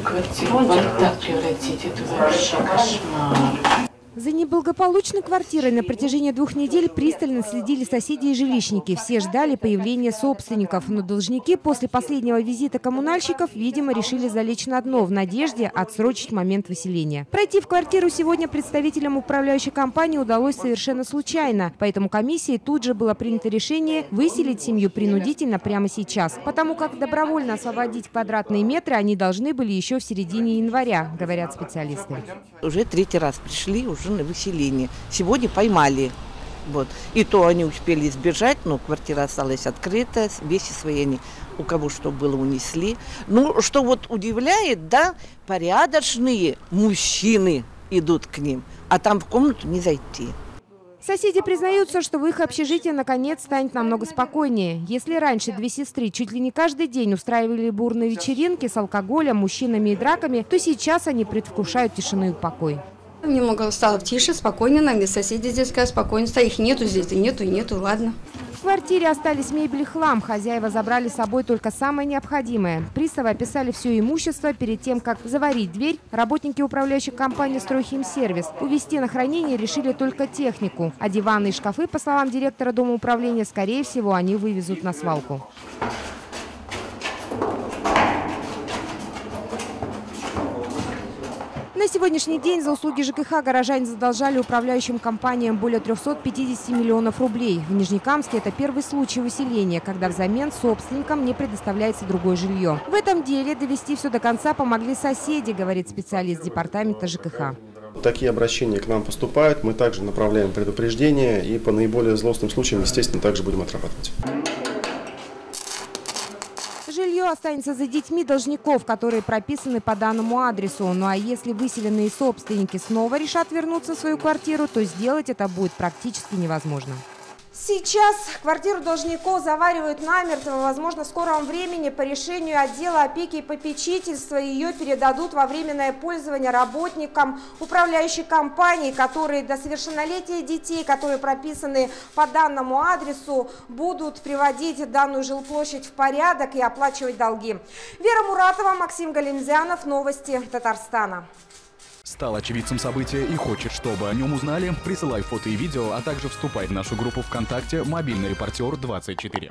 Квартиру в бардак превратить, это вообще кошмар. За неблагополучной квартирой на протяжении двух недель пристально следили соседи и жилищники. Все ждали появления собственников. Но должники после последнего визита коммунальщиков, видимо, решили залечь на дно в надежде отсрочить момент выселения. Пройти в квартиру сегодня представителям управляющей компании удалось совершенно случайно. Поэтому комиссией тут же было принято решение выселить семью принудительно прямо сейчас. Потому как добровольно освободить квадратные метры они должны были еще в середине января, говорят специалисты. Уже третий раз пришли, уже на выселение. Сегодня поймали. Вот. И то они успели сбежать, но квартира осталась открыта, вещи свои они у кого что было унесли. Ну, что вот удивляет, да, порядочные мужчины идут к ним, а там в комнату не зайти. Соседи признаются, что в их общежитии наконец станет намного спокойнее. Если раньше две сестры чуть ли не каждый день устраивали бурные вечеринки с алкоголем, мужчинами и драками, то сейчас они предвкушают тишину и покой. Немного стало тише, спокойнее нам. И соседи здесь сказали, спокойно. Их нету здесь, и нету, и нету, ладно. В квартире остались мебель и хлам. Хозяева забрали с собой только самое необходимое. Приставы описали все имущество перед тем, как заварить дверь. Работники управляющей компании «Стройхимсервис» увезти на хранение решили только технику. А диваны и шкафы, по словам директора Дома управления, скорее всего, они вывезут на свалку. На сегодняшний день за услуги ЖКХ горожане задолжали управляющим компаниям более 350 миллионов рублей. В Нижнекамске это первый случай выселения, когда взамен собственникам не предоставляется другое жилье. В этом деле довести все до конца помогли соседи, говорит специалист департамента ЖКХ. Такие обращения к нам поступают, мы также направляем предупреждения и по наиболее злостным случаям, естественно, также будем отрабатывать. Жилье останется за детьми должников, которые прописаны по данному адресу. Ну а если выселенные собственники снова решат вернуться в свою квартиру, то сделать это будет практически невозможно. Сейчас квартиру должников заваривают намертво. Возможно, в скором времени по решению отдела опеки и попечительства ее передадут во временное пользование работникам управляющей компании, которые до совершеннолетия детей, которые прописаны по данному адресу, будут приводить данную жилплощадь в порядок и оплачивать долги. Вера Муратова, Максим Галимзянов. Новости Татарстана. Стал очевидцем события и хочет, чтобы о нем узнали? Присылай фото и видео, а также вступай в нашу группу ВКонтакте «Мобильный репортер 24».